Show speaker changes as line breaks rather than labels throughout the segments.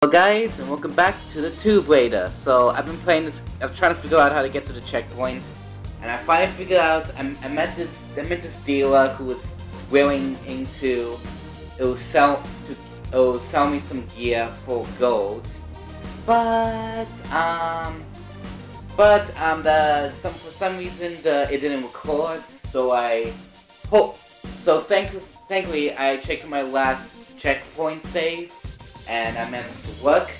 Hello guys, and welcome back to the Tomb Raider. So, I've been playing this, I'm trying to figure out how to get to the checkpoint, and I finally figured out, I, I met this, I met this dealer who was willing to, it will sell, to, it will sell me some gear for gold, but, um, but, um, the, some, for some reason, the, it didn't record, so I, hope, so thank, thankfully, I checked my last checkpoint save, and I managed to work.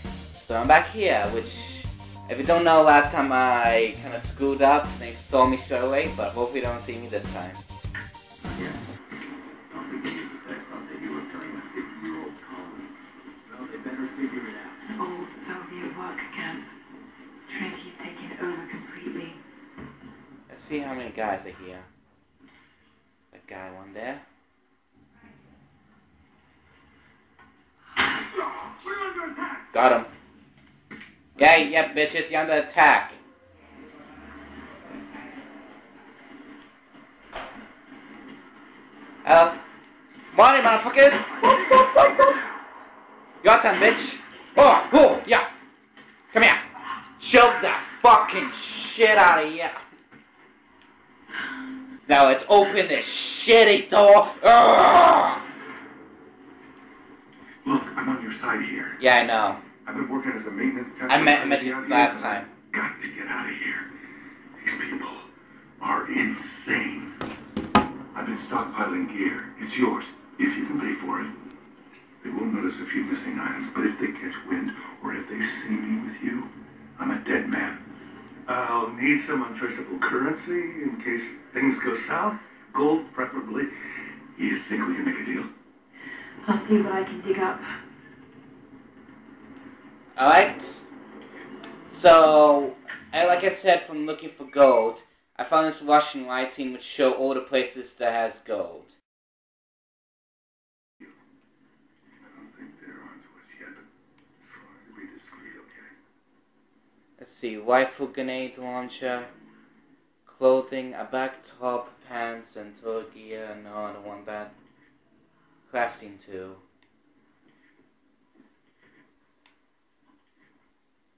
So I'm back here, which, if you don't know, last time I kind of screwed up. They saw me straight away, but hopefully they don't see me this time.
Yeah. Don't forget the text update you were telling the 50-year-old Well, they better figure it out.
Oh, Old Soviet work camp. Taken over completely.
Let's see how many guys are here. That guy one there.
We're under attack!
Got him. Yeah, yeah, bitches, you're under attack. Hello. Morning, motherfuckers! Your turn, bitch! Oh, oh, yeah! Come here! Choke the fucking shit out of you! Now let's open this shitty door! Ugh!
Look, I'm on your side here.
Yeah, I know.
I've been working as a maintenance tech.
I met-
for
met you last time.
Got to get out of here. These people are insane. I've been stockpiling gear. It's yours, if you can pay for it. They won't notice a few missing items, but if they catch wind or if they see me with you, I'm a dead man. I'll need some untraceable currency in case things go south. Gold, preferably. You think we can make a deal?
I'll see what I can dig up.
Alright. So, I, like I said, from looking for gold, I found this Russian writing which show all the places that has gold.
I don't think they're onto us yet, but try to be discreet, okay?
Let's see, rifle grenade launcher, clothing, a back top, pants, and tool gear. No, I don't want that. Crafting tool.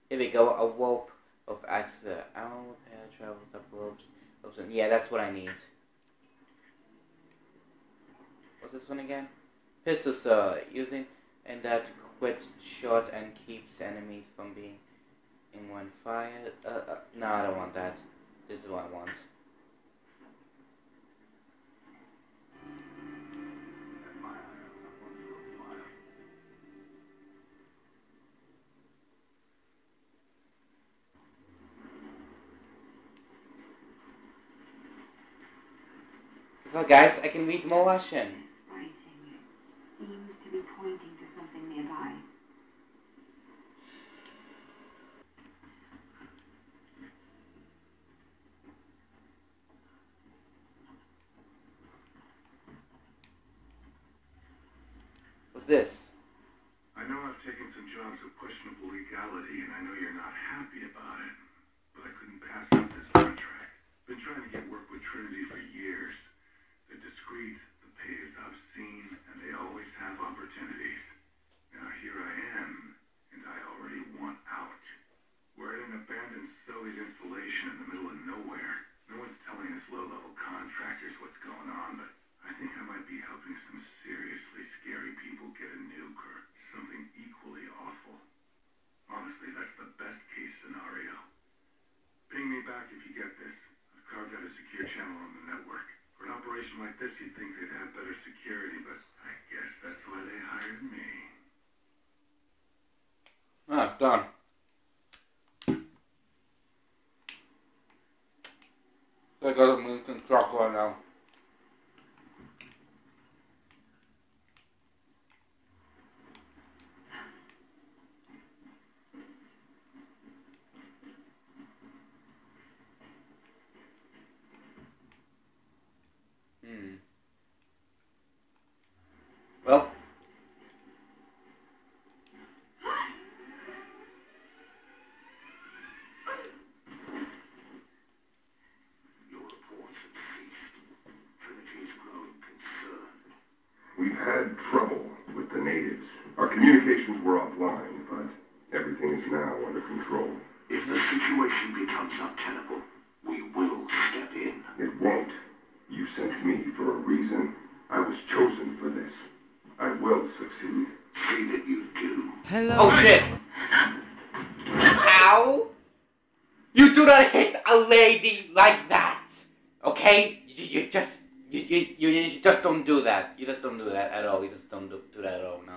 Here we go, a rope of axe. Arrow repair travels up ropes. ropes Yeah, that's what I need. What's this one again? Pistol sir, using and that quit shot and keeps enemies from being in one fire. Uh, uh, no, I don't want that. This is what I want. So, guys, I can read more Russian.
This seems to be pointing to something nearby.
What's this?
I know I've taken some jobs of questionable legality, and I know you're not happy about it, but I couldn't pass up this contract. Been trying to get work with Trinity abandoned installation in the middle of nowhere. No one's telling us low-level contractors what's going on, but I think I might be helping some seriously scary people get a nuke or something equally awful. Honestly, that's the best case scenario. Ping me back if you get this. I've carved out a secure channel on the network. For an operation like this, you'd think they'd have better security, but I guess that's why they hired me.
Ah, done. I got a Milton truck right now. Hmm. Well,
Your reports have ceased. Trinity's growing concern. We've had trouble with the natives. Our communications were offline, but now under control.
If the situation becomes untenable, we will step in.
It won't. You sent me for a reason. I was chosen for this. I will succeed.
See that you do.
Hello.
Oh shit! Ow! You do not hit a lady like that! Okay? You, you just. You, you, you, you just don't do that. You just don't do that at all. You just don't do, do that at all, no.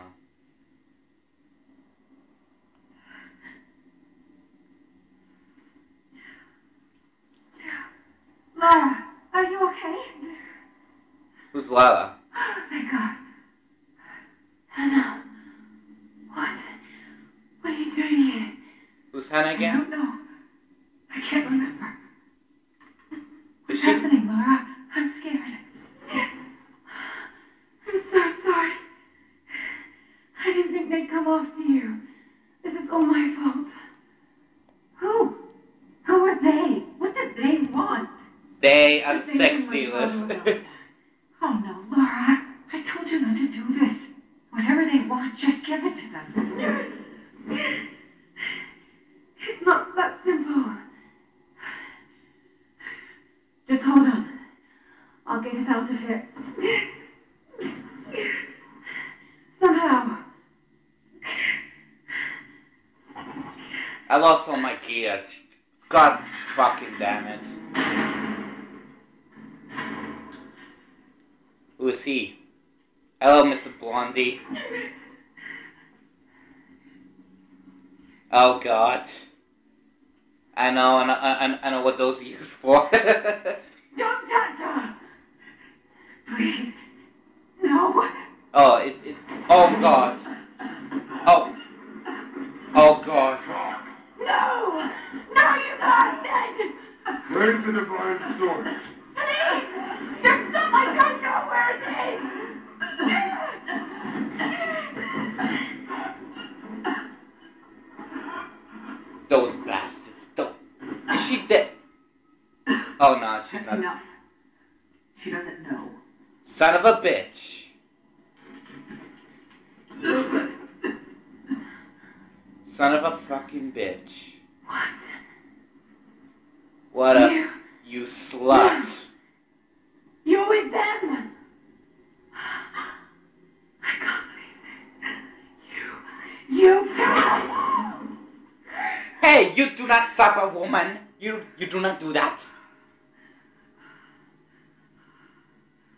Lara, are you okay?
Who's Lala?
10
again?
Mm-hmm. Oh
God. I know, I I, I know what those are used for.
Don't touch her! Please. No.
oh, it, it, oh God. Oh. Oh God.
No! No, you bastard!
Where's the divine source?
She did. Oh no, she's
That's
not.
enough. She doesn't know.
Son of a bitch. Son of a fucking bitch.
What?
What a
You-
you slut.
You're with them! I can't believe this. You. You!
Hey, you do not slap a woman. You you do not do that.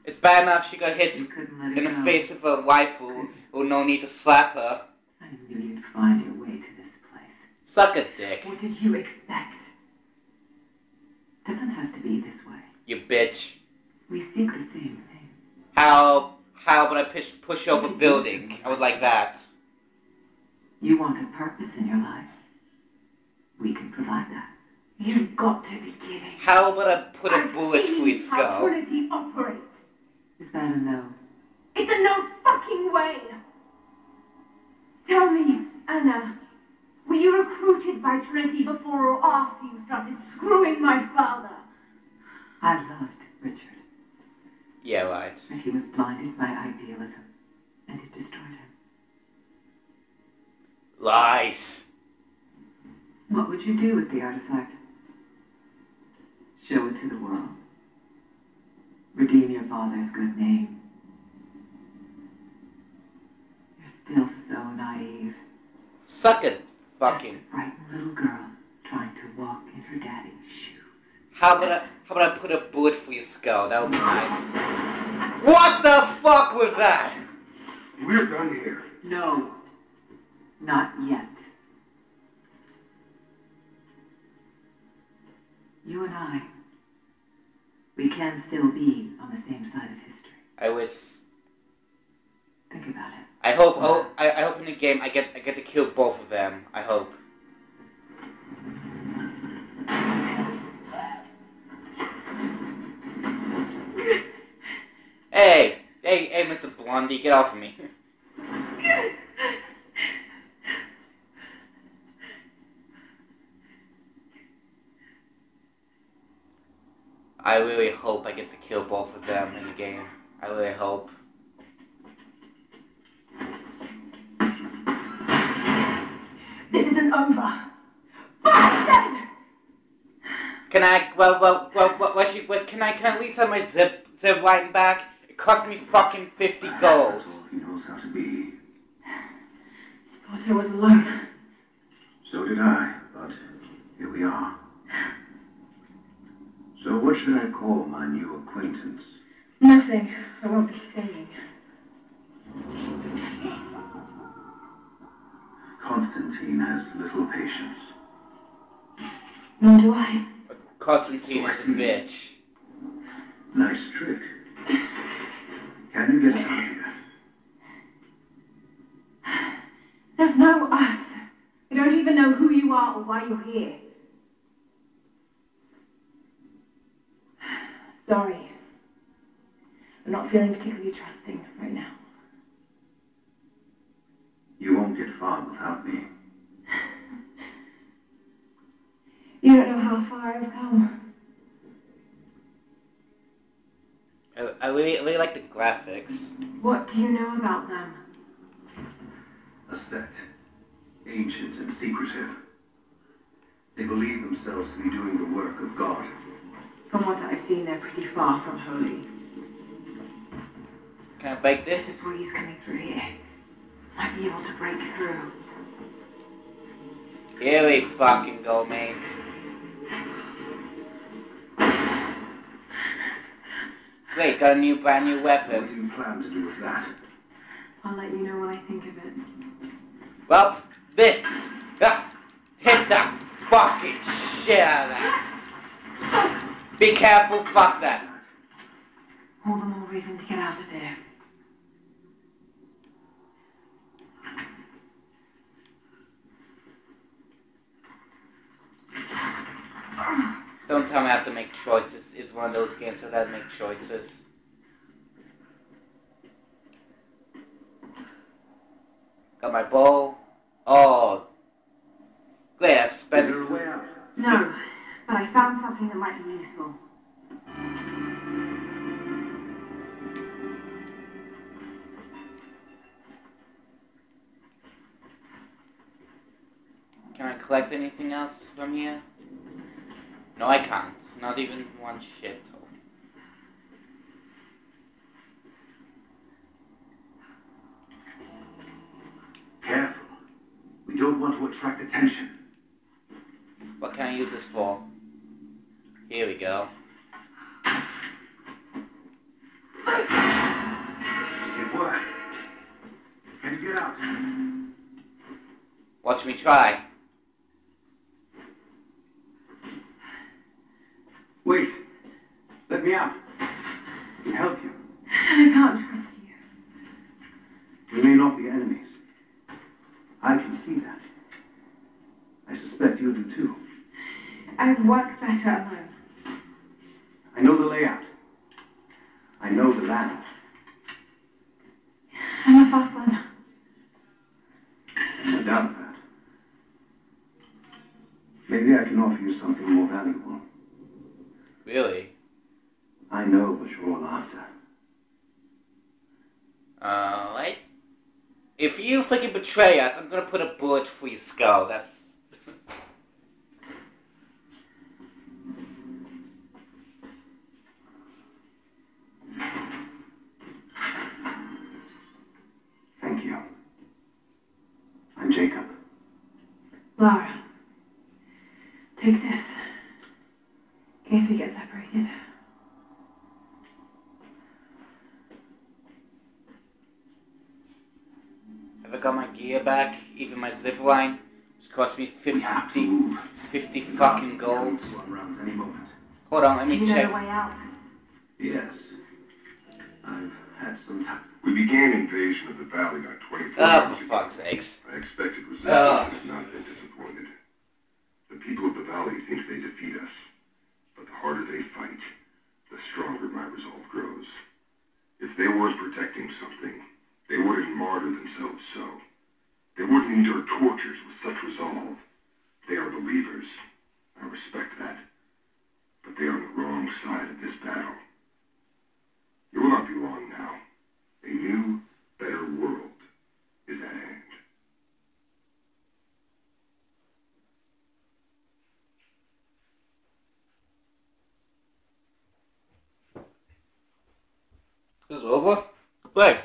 It's bad enough she got hit
You couldn't let it
in the face with a waifu who no need to slap her.
I knew you'd find your way to this place.
Suck a dick,
What did you expect? Doesn't have to be this way.
you bitch.
We seek the same thing.
How how would I push push you off a building? I would like that.
You want a purpose in your life. We can provide that. You've got to be kidding.
How about I put a
I've
bullet
seen
through his skull?
how
skull?
Trinity operates.
Is that a no?
It's a no fucking way. Tell me, Ana, were you recruited by Trinity before or after you started screwing my father?
I loved Richard,
Yeah, right.
but he was blinded by idealism, and it destroyed him.
Lies.
What would you do with the artifact? Show it to the world. Redeem your father's good name. You're still so naive.
Suck it,
Just
fucking.
a frightened little girl trying to walk in her daddy's shoes.
How about I, how about I put a bullet through your skull? That would be nice. What the fuck was that?
We're done here.
No, not yet. You and I, we can still be on the same side of history.
I was.
Think about it.
I hope. Oh, I, I hope in the game I get I get to kill both of them. I hope. Hey, hey, hey, Mr. Blondie, get off of me. I really hope I get to kill both of them in the game. I really hope.
This isn't over, Bastard!
Can I, well, well, well, well, she, can I, can I at least have my zip, zip line back? It cost me fucking 50 gold.
he knows how to be.
I thought I was alone.
So did I, but here we are. So what should I call my new acquaintance?
Nothing. I won't be staying.
Constantine has little patience.
Nor do I.
Constantine is a bitch.
Nice trick. Can you get us out of here?
There's no us. I don't even know who you are or why you're here. Sorry. I'm not feeling particularly trusting right now.
You won't get far without me.
You don't know how far I've come.
I, I really, I really like the graphics.
What do you know about them?
A sect. Ancient and secretive. They believe themselves to be doing the work of God.
From what I've seen, they're pretty far from holy.
Can I break
This
this?
breeze coming through here might be able to break through.
Here we fucking go, mate. Great, got a new brand new weapon.
What
weapon.
do you plan to do with that?
I'll let you know when I think of it.
Well, this. Ah, hit the fucking shit out of that. Be careful, fuck that.
All the more reason to get out of here.
Don't tell me I have to make choices. Is one of those games where I gotta make choices. Got my bow. Oh. Great, I've spent.
there a way out?
No, but I found something that might be useful.
Can I collect anything else from here? No, I can't. Not even one shit.
Careful. We don't want to attract attention.
What can I use this for? Here we go.
It worked. Can you get out?
Watch me try.
Wait. Let me out. I can help you.
I can't trust you.
We may not be enemies. I can see that. I suspect you do too.
I'd work better alone.
I know the layout. I know the land.
I'm a fast learner.
No doubt that. Maybe I can offer you something more valuable.
Really?
I know what you're all after.
Alright. If you fucking betray us, I'm gonna put a bullet through your skull. That's.
Thank you. I'm Jacob.
Lara, take this. In case we get separated.
Have I got my gear back? Even my zip line? It's cost me
We
50, 50 fucking gold.
To run rounds any moment.
Hold on, let me
you know
check.
the way out?
Yes. I've had some time.
We began invasion of the valley not 24
Ah,
hours
for
ago.
fuck's sakes.
I expected resistance
Ah.
and have not been disappointed. The people of the valley think they defeat us, but the harder they fight, the stronger my resolve grows. If they weren't protecting something, they wouldn't martyr themselves so. They wouldn't endure tortures with such resolve. They are believers. I respect that. But they are on the wrong side of this battle. You will not be long now. A new, better world is at hand.
This is over? Wait.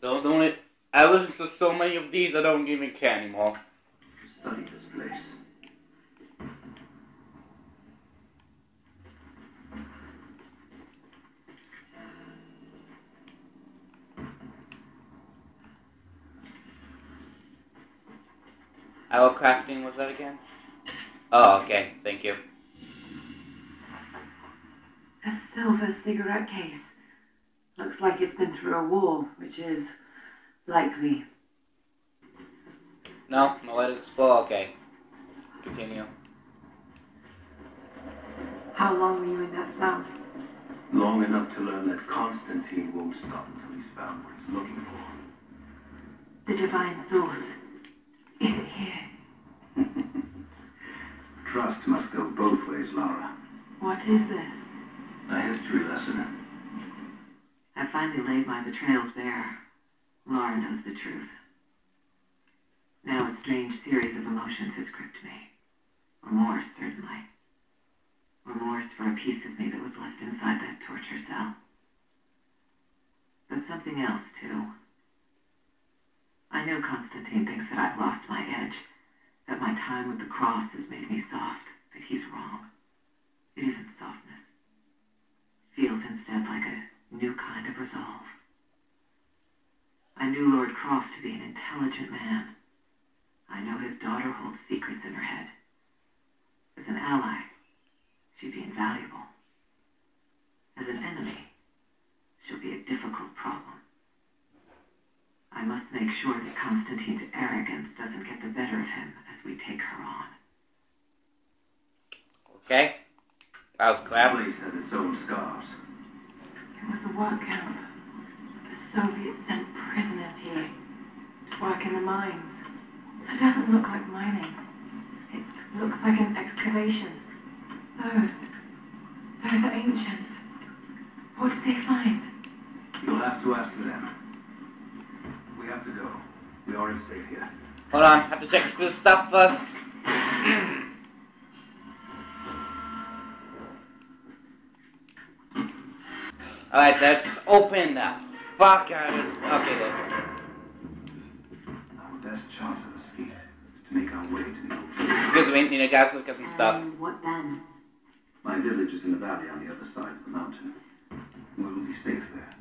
Don't do it. I listen to so many of these, I don't even care anymore.
Study this place.
Our crafting was that again? Oh, okay. Thank you.
A silver cigarette case. Looks like it's been through a war, which is likely.
No, no let it explore. Okay. Let's continue.
How long were you in that cell?
Long enough to learn that Constantine won't stop until he's found what he's looking for.
The divine source. Is it here?
Trust must go both ways, Lara.
What is this?
A history lesson.
I finally laid my betrayals bare. Lara knows the truth. Now a strange series of emotions has gripped me. Remorse, certainly. Remorse for a piece of me that was left inside that torture cell. But something else, too. I know Constantine thinks that I've lost my edge, that my time with the cross has made me soft, but he's wrong. It isn't softness. Feels instead like a new kind of resolve. I knew Lord Croft to be an intelligent man. I know his daughter holds secrets in her head. As an ally, she'd be invaluable. As an enemy, she'll be a difficult problem. I must make sure that Constantine's arrogance doesn't get the better of him as we take her on.
Okay. That was
The
crap.
place has its own scars.
It was the work camp. The Soviets sent prisoners here to work in the mines. That doesn't look like mining. It looks like an excavation. Those, those are ancient. What did they find?
You'll have to ask them. We have to go. We aren't safe here.
Hold on. Have to check a few stuff first. Alright, let's open the fuck out of this. Okay, there.
Our best chance of escape is to make our way to the old tree.
Excuse me, need to guys look at some stuff.
And what then?
My village is in the valley on the other side of the mountain. We will be safe there.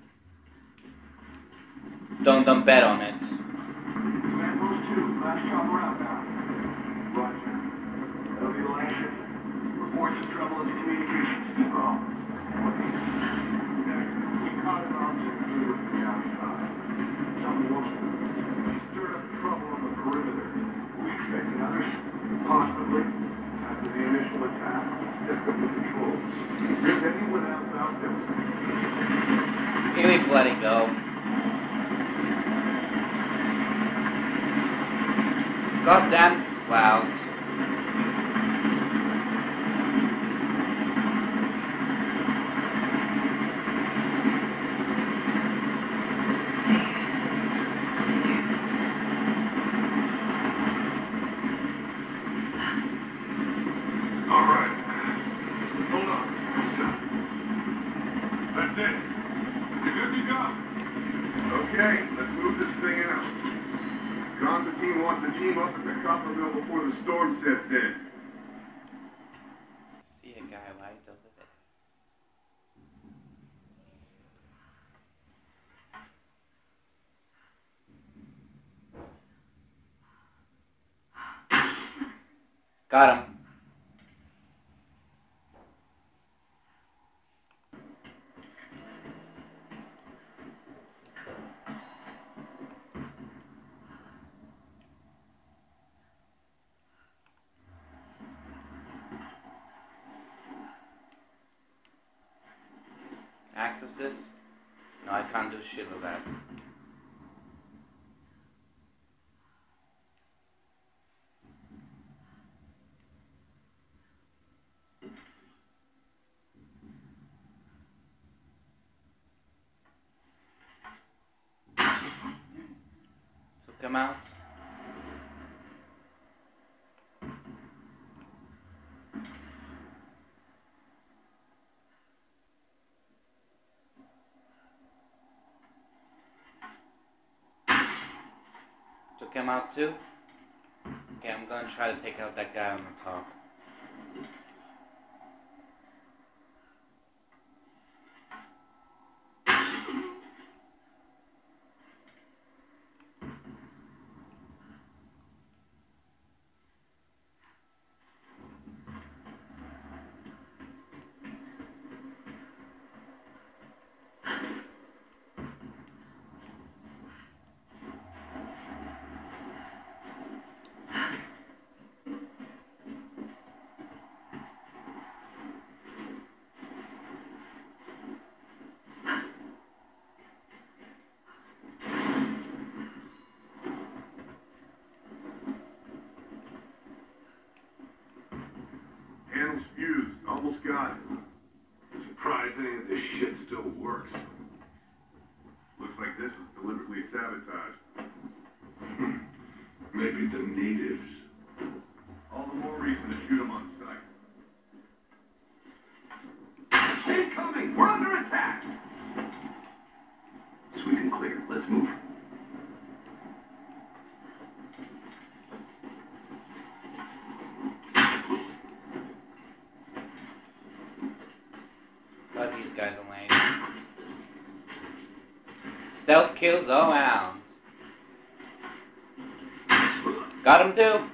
Don't don't bet on it.
Command Post 2, last chopper outbound. Roger. That'll be the last. Reports of trouble in the communications depot. Possibly. After the initial attack, control. Is anyone else out there?
Go. God damn, loud.
All right. Hold on. Let's go. That's it. You're good to go. Okay, let's move this thing out. Constantine wants a team up at the copper mill before the storm sets in.
See a guy right over there. Got him. Access this? No, I can't do shit with that. Took him out. Him out too. Okay, I'm gonna try to take out that guy on the top.
Almost got it. Surprised any of this shit still works. Looks like this was deliberately sabotaged. Maybe the natives. All the more reason to shoot them on sight.
Incoming! We're under attack! Sweet and clear. Let's move.
Got these guys on lane. Stealth kills all round. Got him too.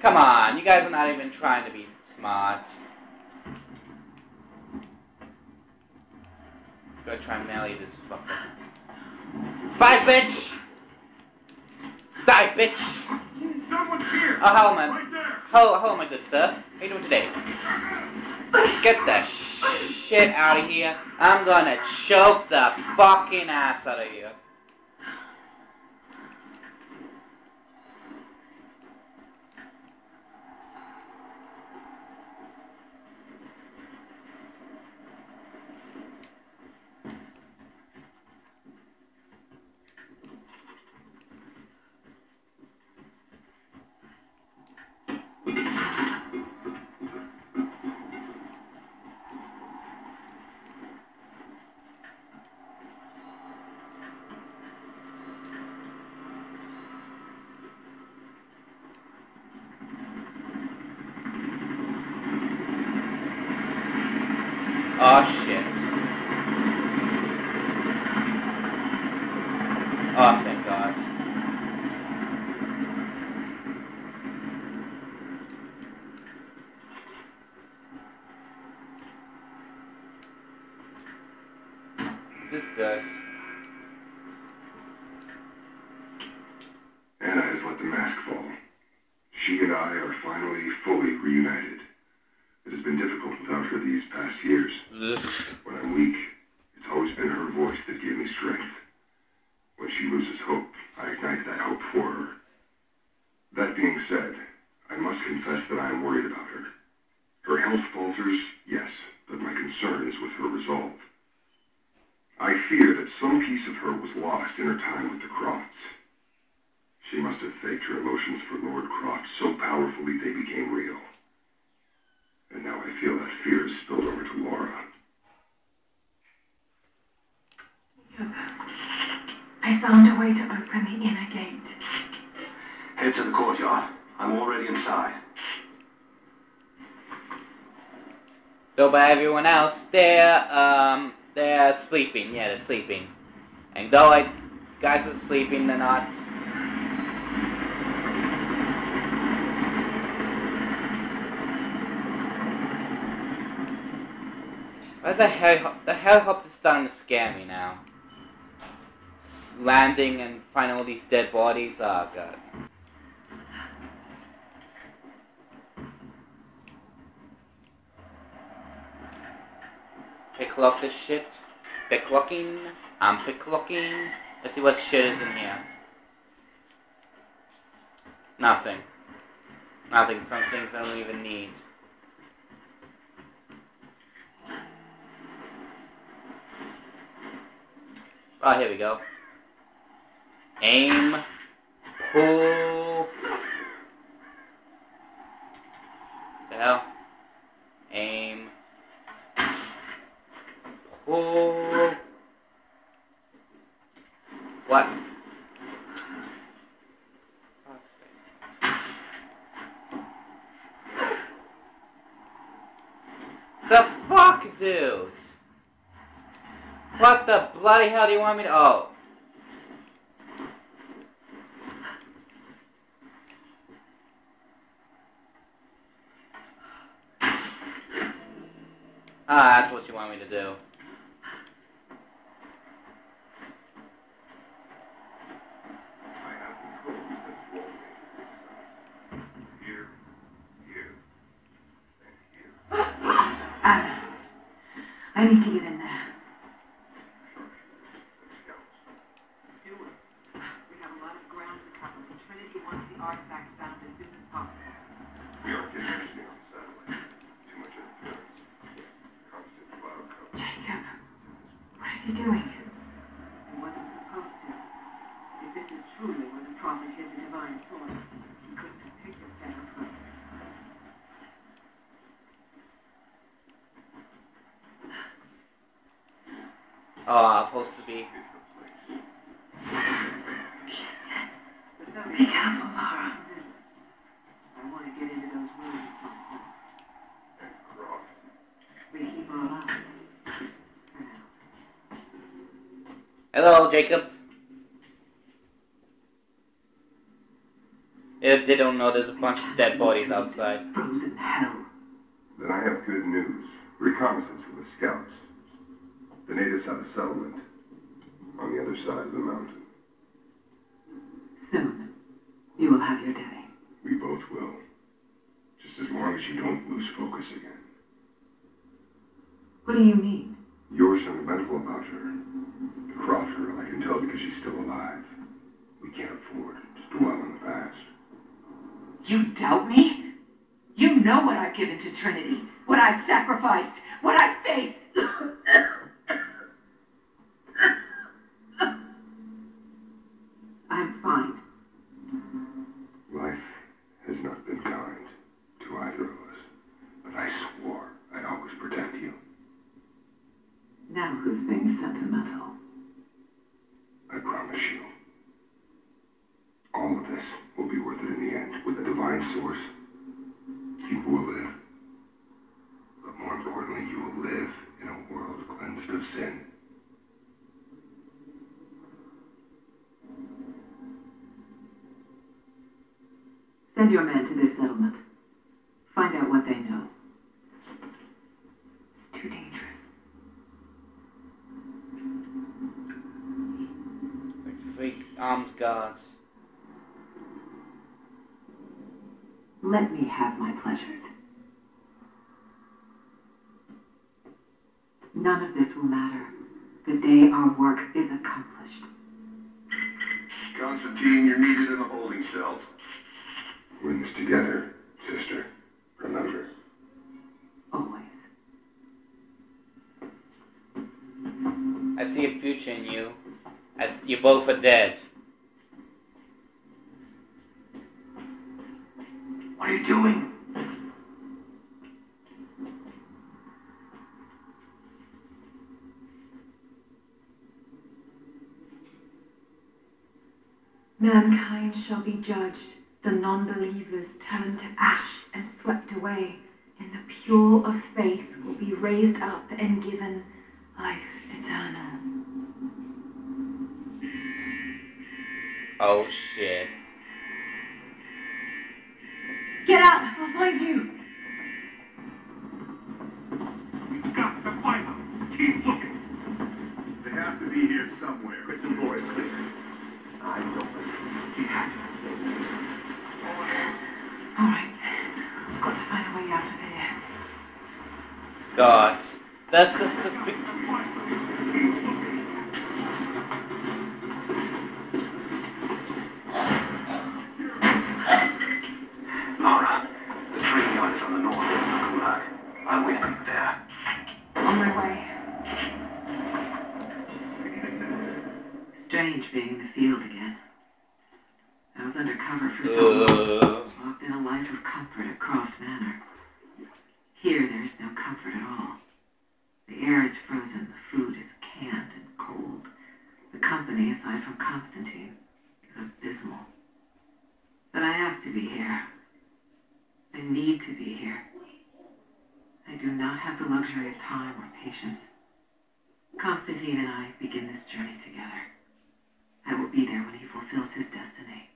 Come on, you guys are not even trying to be smart. Go try and melee this fucker. Spike, bitch! Die, bitch!
Someone's here!
Oh, hello, man.
Right!
Hello, hello, my good sir. How you doing today? Get the shit out of here. I'm gonna choke the fucking ass out of you. Oh shit. Oh, thank God. This does.
Ana has let the mask fall. She and I are finally fully reunited. It has been difficult without her these past years.
Ugh.
When I'm weak, it's always been her voice that gave me strength. When she loses hope, I ignite that hope for her. That being said, I must confess that I am worried about her. Her health falters, yes, but my concern is with her resolve. I fear that some piece of her was lost in her time with the Crofts. She must have faked her emotions for Lord Croft so powerfully they became real. And now I feel that fear has spilled over to Lara.
I found a way to open the inner gate.
Head to the courtyard. I'm already inside.
Though by everyone else, they're um they're sleeping. Yeah, they're sleeping. And though I guys are sleeping, they're not. Why's the hell the helicopter starting to scare me now? Landing and finding all these dead bodies. Oh god. Picklock this shit. Picklocking. I'm picklocking. Let's see what shit is in here. Nothing. Nothing. Some things I don't even need. Oh, here we go. Aim. Pull. The hell? Aim. Pull. What? The fuck, dude? What the bloody hell do you want me to- Oh. Ah, that's what you want me
to do. Supposed to
be.
Is the place.
Shit. Be careful, Lara. I want to get into those rooms.
And Croft.
We keep our eye.
Hello, Jacob. If they don't know, there's a bunch of dead bodies outside.
Frozen hell.
Then I have good news. Reconnaissance from the scouts. The natives have a settlement on the other side of the mountain.
Soon, you will have your day.
We both will. Just as long as you don't lose focus again.
What do you mean?
You're sentimental about her. The Croft girl, I can tell because she's still alive. We can't afford to dwell on the past.
You doubt me? You know what I've given to Trinity, what I've sacrificed, what I've faced. I'm fine.
Life has not been kind to either of us. But I swore I'd always protect you.
Now who's being sentimental?
I promise you. All of this will be worth it in the end. With a divine source, you will live. But more importantly, you will live in a world cleansed of sin.
Send your men to this settlement. Find out what they know. It's too dangerous.
Like three armed guards.
Let me have my pleasures. None of this will matter the day our work is accomplished.
Constantine, you're needed in the holding cells. We're in this together, sister. Remember.
Always.
I see a future in you, as you both are dead.
What are you doing?
Mankind shall be judged, the non-believers turned to ash and swept away, and the pure of faith will be raised up and given life eternal.
Oh shit.
Get out! I'll find you!
We've got to find them. Keep looking. They have to be here somewhere. Kristen Boy, clear. I don't believe he has to.
Alright. I've got to find a way out of here.
God. That's just just be-
Lara, the train yard is on the north end of the Gulag. I'll wait for you there.
On my way.
Strange being in the field again. I was undercover for so long.
uh,
Walked in a life of comfort at Croft Manor. Here, there is no comfort at all. The air is frozen, the food is canned and cold. The company, aside from Constantine, is abysmal. But I asked to be here. I need to be here. I do not the luxury of time or patience. Constantine and I begin this journey together. I will be there when he fulfills his destiny.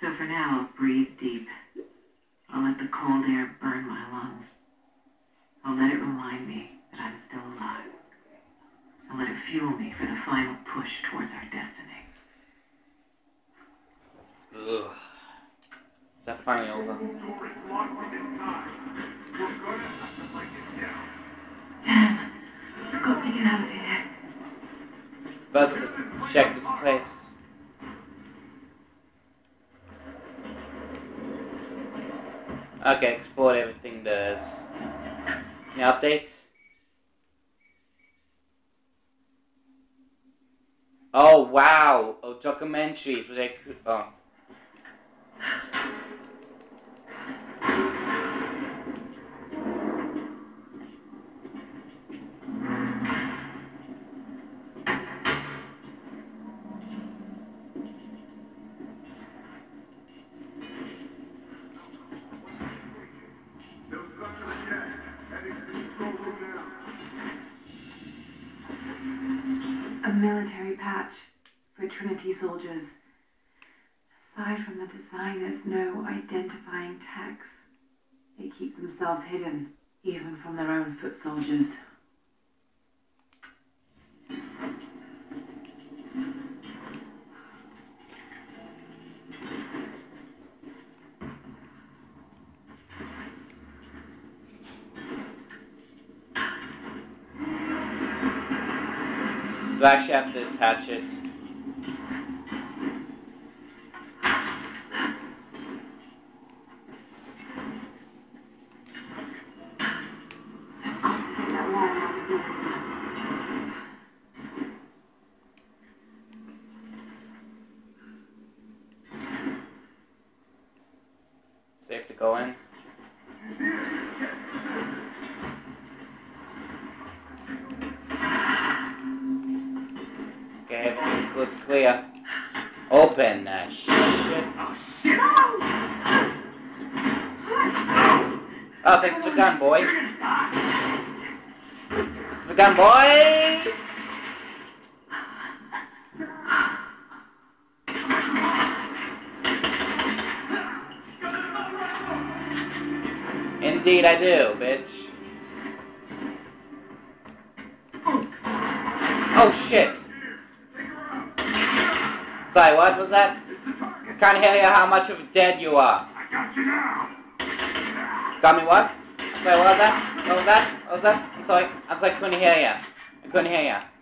So for now, I'll breathe deep. I'll let the cold air burn my lungs. I'll let it remind me that I'm still alive. I'll let it fuel me for the final push towards our destiny.
Ugh. Is that finally over?
Door is locked inside. We're gonna have to break it down.
Damn. I've got to get out of here.
First, I have to check this place. Okay, export everything there's. Any updates? Oh wow! Oh, documentaries. Which I. Oh.
Trinity soldiers. Aside from the design, there's no identifying tags. They keep themselves hidden, even from their own foot soldiers.
Actually have to attach it?
I've got to get that wire out of the water.
Safe to go in? Okay, everything looks clear. Open that shit. Oh, thanks for the gun, boy. Thanks for the gun, boy! Indeed I do, bitch. Oh shit! Sorry, what was that? Can't hear you how much of a dead you are.
I got you now.
Got me what? Sorry, what was that? What was that? What was that? I'm sorry. I'm sorry, I couldn't hear you. I couldn't hear you.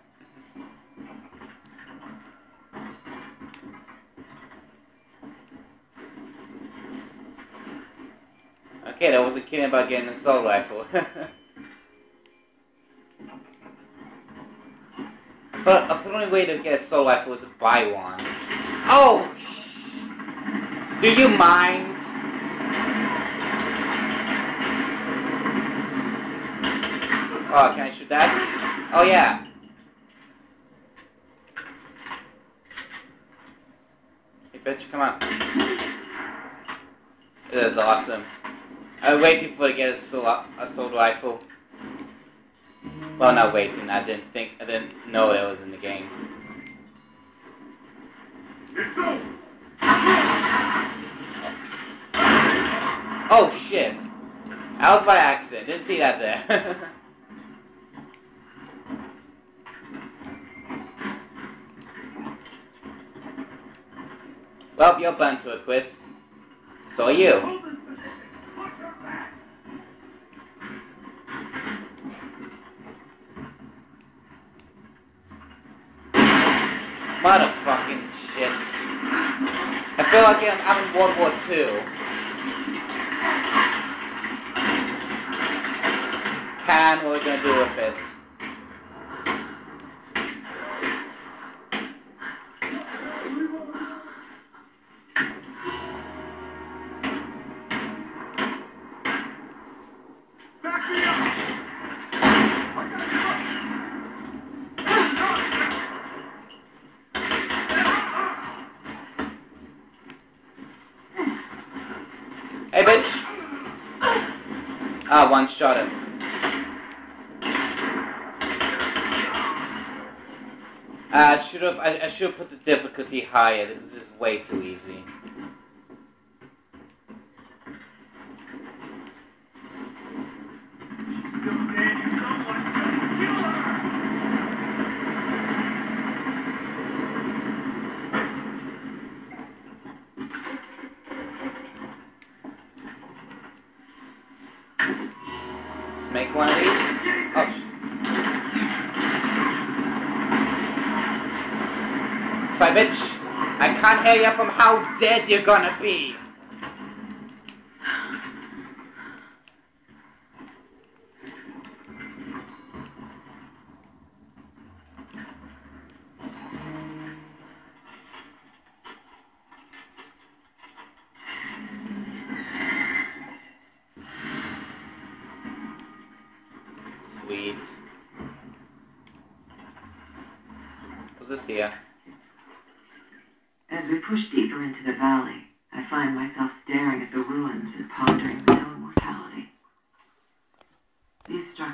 Okay, that wasn't kidding about getting an assault rifle. but the only way to get a assault rifle is to buy one. Oh! sh- Do you mind? Oh, can I shoot that? Oh, yeah. Hey, bitch, come on. It is awesome. I was waiting for to get a assault, rifle. Well, not waiting. I didn't think. I didn't know that was in the game. Oh shit! That was by accident. Didn't see that there. well, you're burnt to a Quiz. So are you.
Hold this position. Push her back.
Motherfucking shit. I feel like I'm, I'm in World War II. Can, what are we gonna do with it? shot it. I should have I, I should have put the difficulty higher because this is way too easy. Hear from how dead you're gonna be. Sweet. What's this here?
As we push deeper into the valley, I find myself staring at the ruins and pondering my own mortality.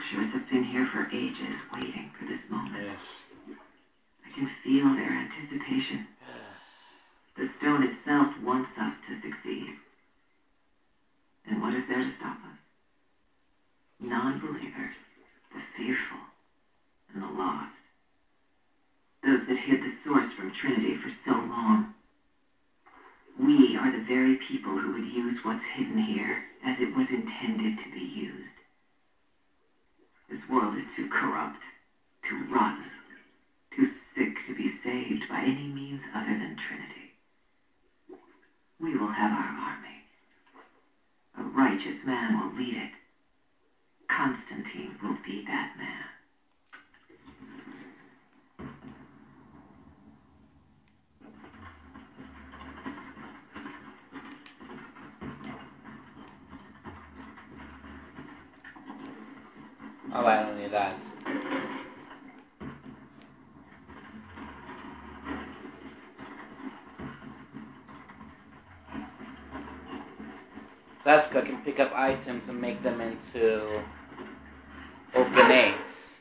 Structures have been here for ages, waiting for this moment. I can feel their anticipation. The stone itself wants us to succeed. And what is there to stop us? Non-believers, the fearful, and the lost. Those that hid the source from Trinity for so long. We are the very people who would use what's hidden here as it was intended to be used. This world is too corrupt, too rotten, too sick to be saved by any means other than Trinity. We will have our army. A righteous man will lead it. Constantine will be that man.
Oh, don't need that. So that's good. I can pick up items and make them into open grenades.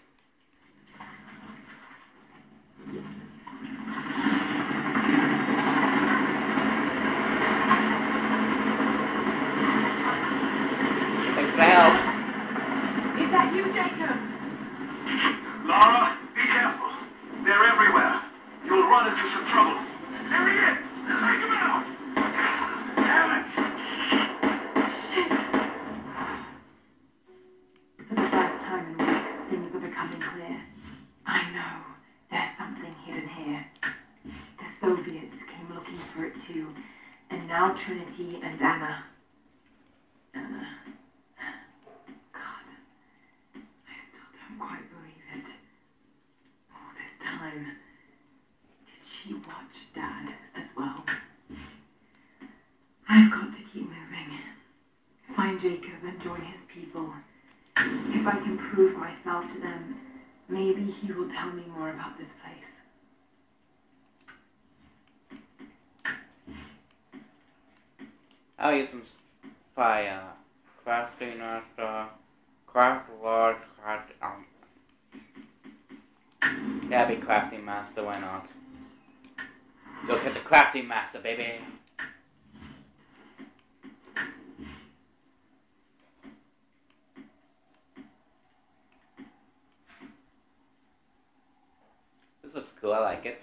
Now Trinity and Ana. God, I still don't quite believe it. All this time, did she watch Dad as well? I've got to keep moving. Find Jacob and join his people. If I can prove myself to them, maybe he will tell me more about this place.
Some fire. Crafting after craft large craft um Yeah, be crafting master, why not? Look at the crafting master, baby. This looks cool, I like it.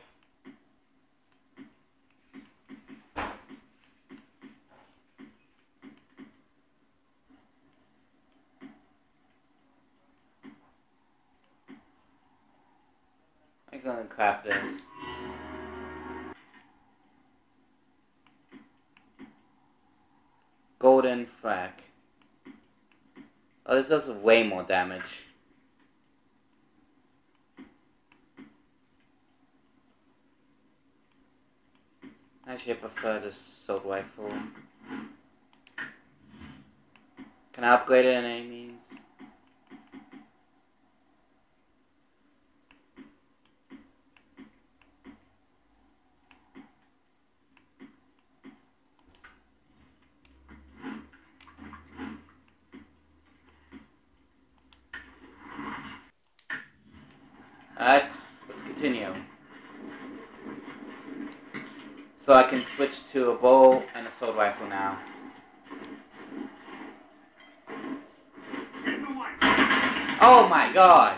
This does way more damage. Actually, I prefer the assault rifle. Can I upgrade it in any Alright, let's continue. So I can switch to a bow and a sword rifle now. Oh my god!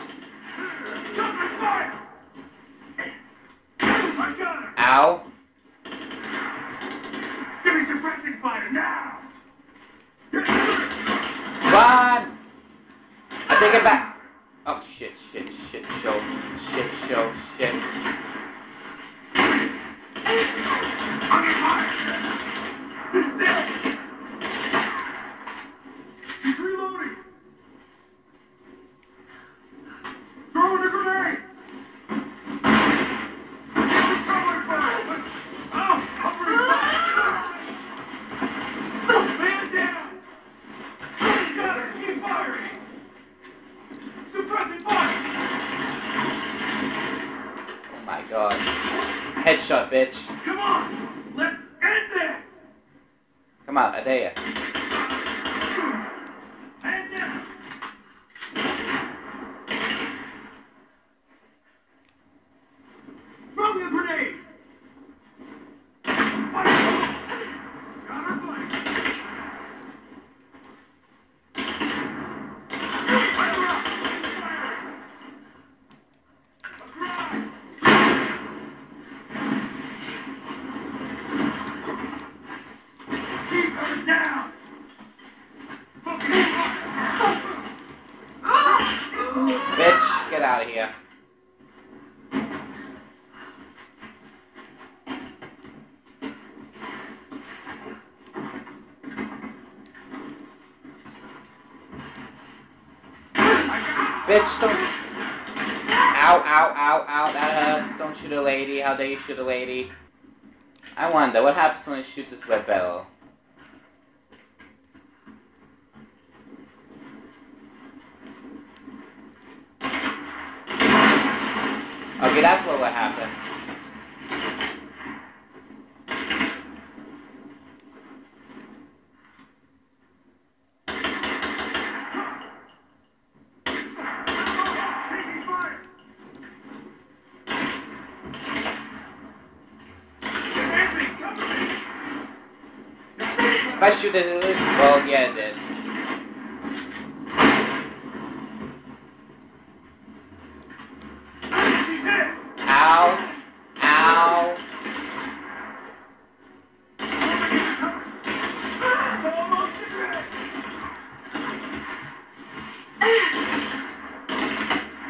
Bitch.
Come on. Let's end this.
Come on, I dare ya.
Hands down. Throw me a grenade. Fire. Got her flank. Fire up. Fire. A grenade. Keep her down. Focus fire.
Bitch, get out of here. Bitch, don't. Ow, ow, ow, ow, that hurts. Don't shoot a lady. How dare you shoot a lady? I wonder, what happens when I shoot this web barrel? Okay, that's what would happen.
Taking fire. Advancing. Cover me.
If I shoot it, it is- well, yeah, it did.
She's hit.
Ow. Ow.
Almost dead.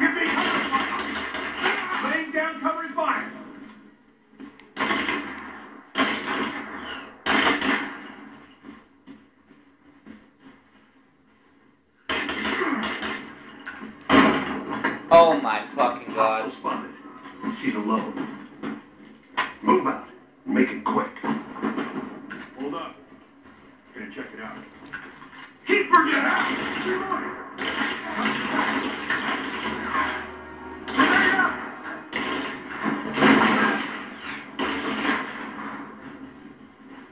Give me cover fire. Laying down covering fire.
Oh my fucking
Hostile
god.
spotted. She's alone. Move out. Make it quick.
Hold up. Gonna check it out. Keep her down. Reloading. Grenade out.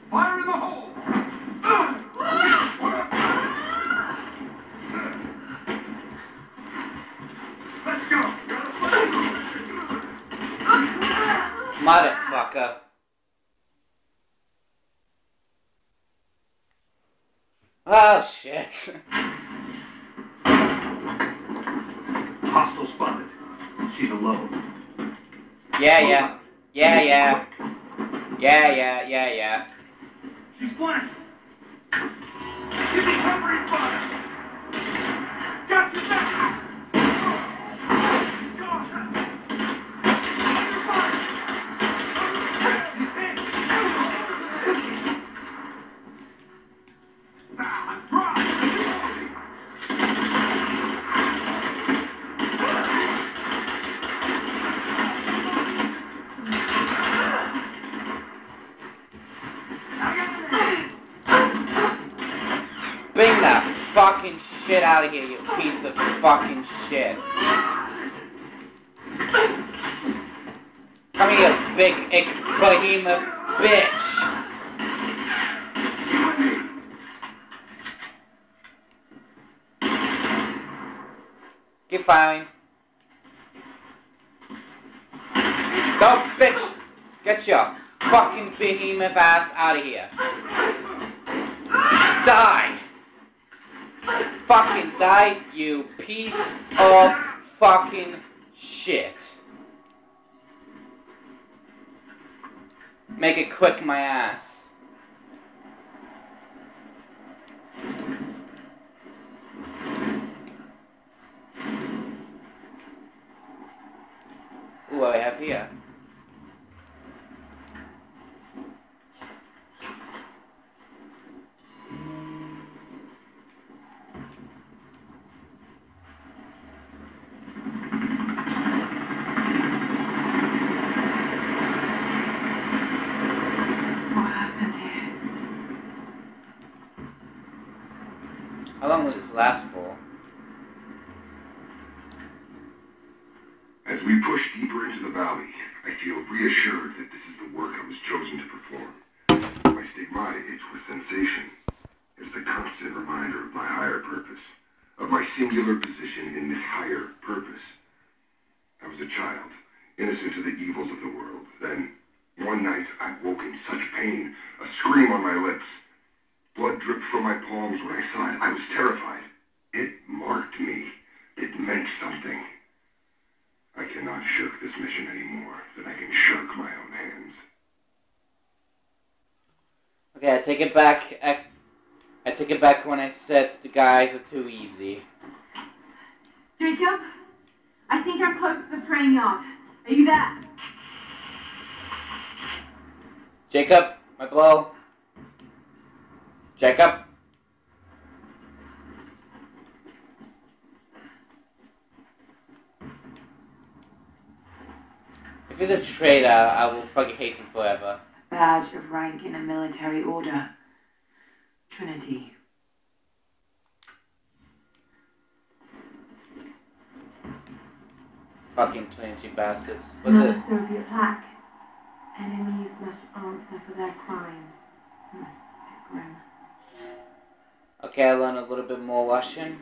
Fire in the hole. Let's go.
Motherfucker. Oh ah, shit.
Hostile spotted. She's alone.
Yeah, yeah. Yeah, yeah. Yeah, yeah, yeah, yeah.
She's flanked. Give me covering fire. Got your back. She's gone. Under fire. She's hit. Ah, I'm dry.
Bring that fucking shit out of here, you piece of fucking shit. Come here, big ick behemoth bitch. Keep firing. Go, bitch! Get your fucking behemoth ass out of here. Die! Fucking die, you piece of fucking shit. Make it quick, my ass. Ooh, what do we have here?
What happened here?
How long will this last for?
As we push deeper into the valley, I feel reassured that this is the work I was chosen to perform. My stigmata itch with sensation. It is a constant reminder of my higher purpose, of my singular position in this higher purpose. I was a child, innocent to the evils of the world. Then, one night, I woke in such pain, a scream on my lips. Blood dripped from my palms when I saw it. I was terrified. It marked me. It meant something. I cannot shirk this mission any more than I can shirk my own hands.
Okay, I take it back. I, I take it back when I said the guys are too easy.
Jacob? I think I'm close to the train yard. Are you there?
Jacob, my blow. Jacob. If he's a traitor, I will fucking hate him forever.
Badge of rank in a military order. Trinity.
Fucking Trinity bastards. What's
Another
this?
Soviet plaque. Enemies must answer for their crimes. Hmm.
Okay, I learned a little bit more Russian.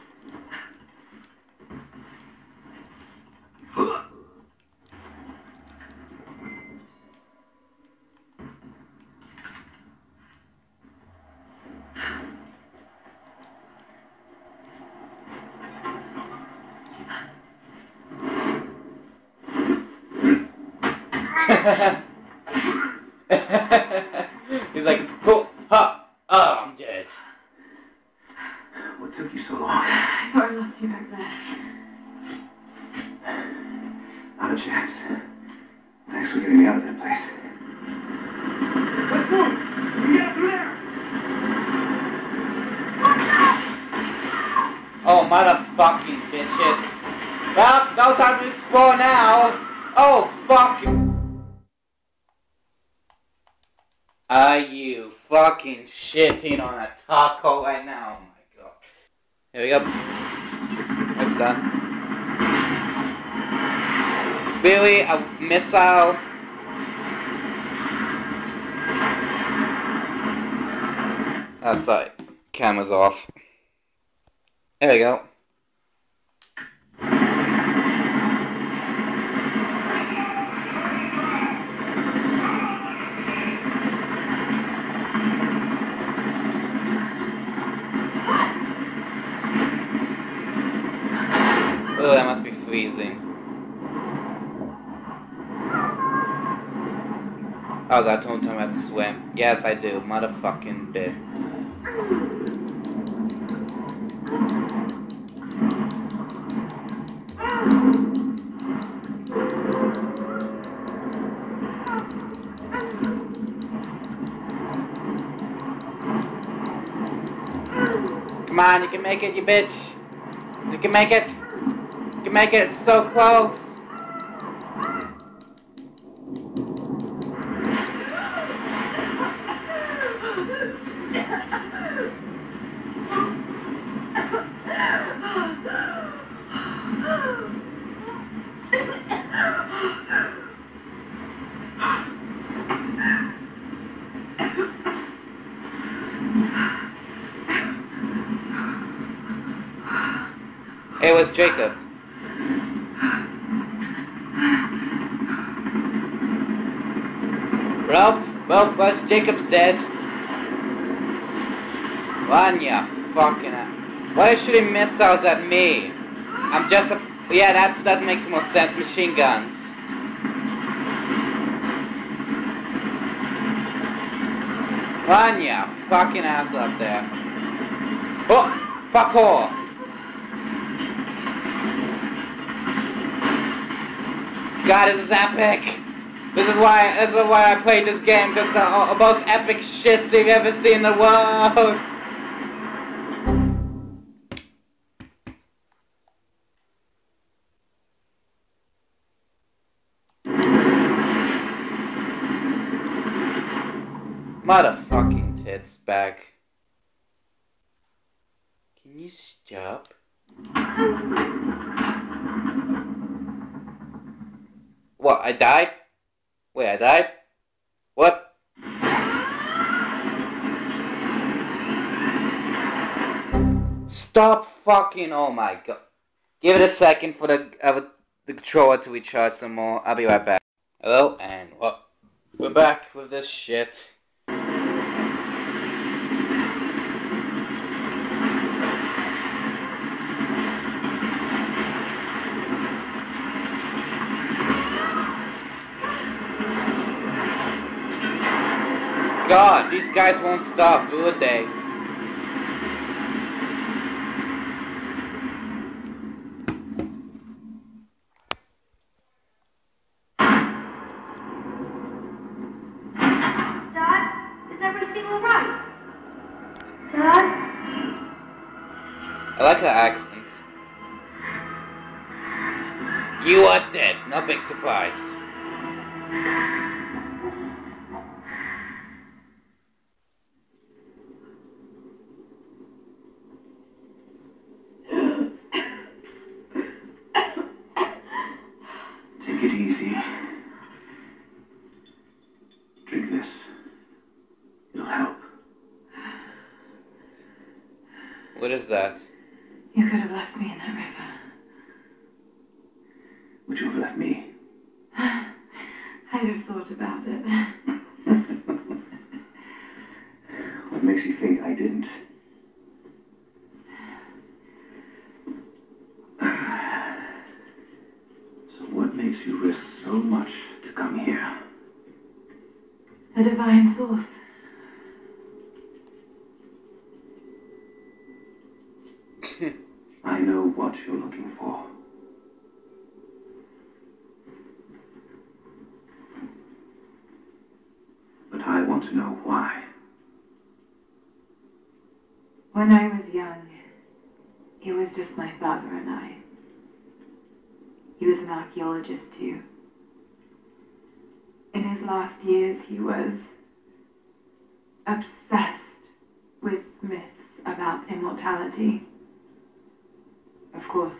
Missile? That's like, camera's off. There we go. Oh, that must be freezing. Oh god, don't tell me how to swim. Yes, I do. Motherfucking bit. Come on, you can make it, you bitch. You can make it. You can make it. It's so close. It was Jacob. Rob, Well, but Jacob's dead. Vanya, fucking hell. Why missiles at me? I'm just a... Yeah, that's that makes more sense. Machine guns. Vanya, fucking ass up there. Oh, fuck all. God, this is epic. This is why this is why I played this game because the uh, most epic shits you've ever seen in the world. Motherfucking tits back. Can you stop? What, I died? Wait, I died? What? Stop fucking, oh my god. Give it a second for the, uh, the controller to recharge some more. I'll be right back. Hello, and what? We're back with this shit. God, these guys won't stop, do they?
Dad, is everything alright? Dad?
I like her accent. You are dead, no big surprise.
Take it easy. Drink this. It'll help.
What is that?
You could have left me in that river.
Would you have left me?
I'd have thought about it.
What makes you think I didn't? So what makes you risk so much to come here?
A divine source.
I know what you're looking for. But I want to know why.
When I was young, it was just my father and I. He was an archaeologist too. In his last years, he was obsessed with myths about immortality. Of course,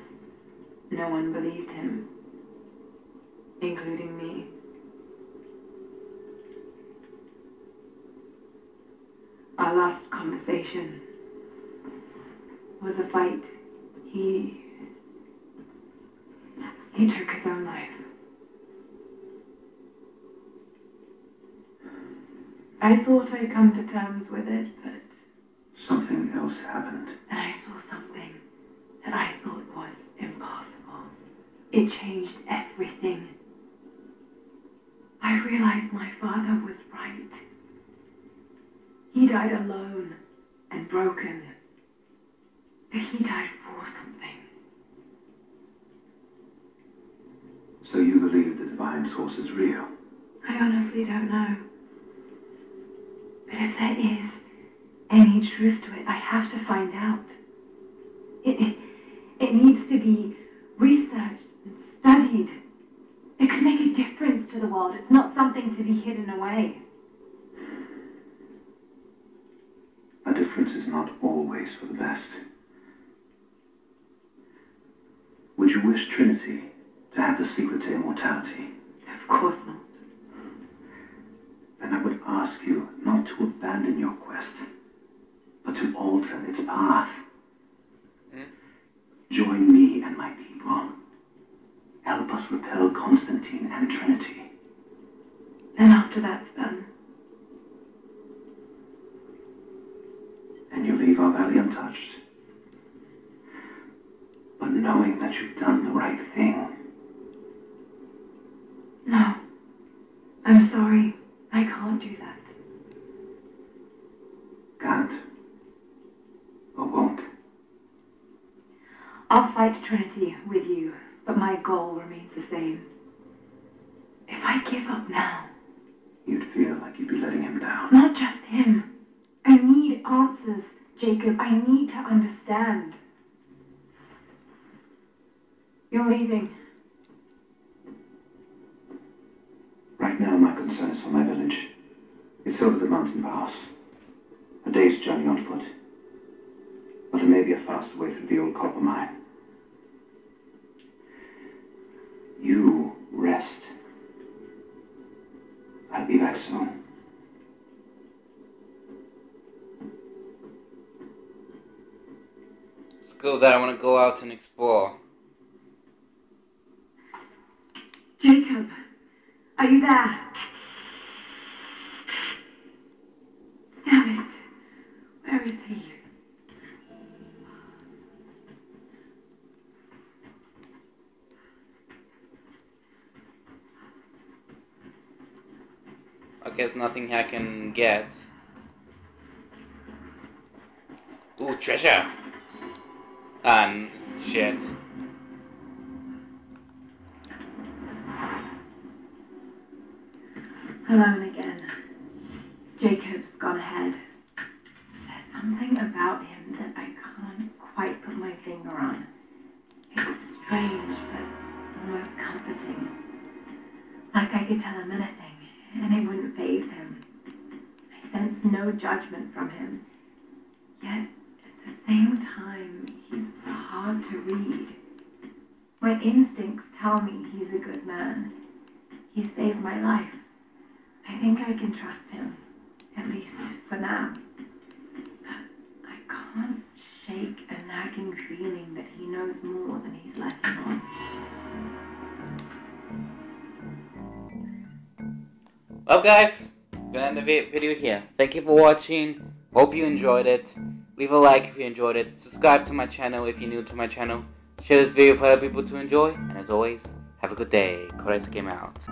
no one believed him, including me. Our last conversation was a fight. He. He took his own life. I thought I'd come to terms with it, but
Something else happened.
And I saw something that I thought was impossible. It changed everything. I realized my father was right. He died alone and broken. But he died for something.
So you believe the divine source is real?
I honestly don't know. But if there is any truth to it, I have to find out. It, it, it needs to be researched and studied. It could make a difference to the world. It's not something to be hidden away.
A difference is not always for the best. Would you wish Trinity to have the secret to immortality?
Of course not.
Then I would ask you not to abandon your quest, but to alter its path. Mm. Join me and my people. Help us repel Constantine and Trinity.
Then after that's done.
And you leave our valley untouched. But knowing that you've done the right thing,
No. I'm sorry. I can't do that.
can't or won't.
I'll fight Trinity with you, but my goal remains the same. If I give up now,
You'd feel like you'd be letting him down.
not just him, I need answers, Jacob. I need to understand. You're leaving.
Right now, my concern is for my village. It's over the mountain pass. A day's journey on foot. But there may be a faster way through the old copper mine. You rest. I'll be back soon.
It's cool that I want to go out and explore.
Jacob, are you there? Damn it. Where is he?
I guess nothing I can get. Ooh, treasure! Um, shit.
Alone again. Jacob's gone ahead. There's something about him that I can't quite put my finger on. It's strange, but almost comforting. Like I could tell him anything, and it wouldn't faze him. I sense no judgment from him. Yet, at the same time, he's hard to read. My instincts tell me he's a good man. He saved my life. Can trust him, at least for now. I can't shake a nagging feeling that he knows more than he's letting on.
Well, guys, gonna end the video here. Thank you for watching. Hope you enjoyed it. Leave a like if you enjoyed it. Subscribe to my channel if you're new to my channel. Share this video for other people to enjoy. And as always, have a good day. Koresu came out.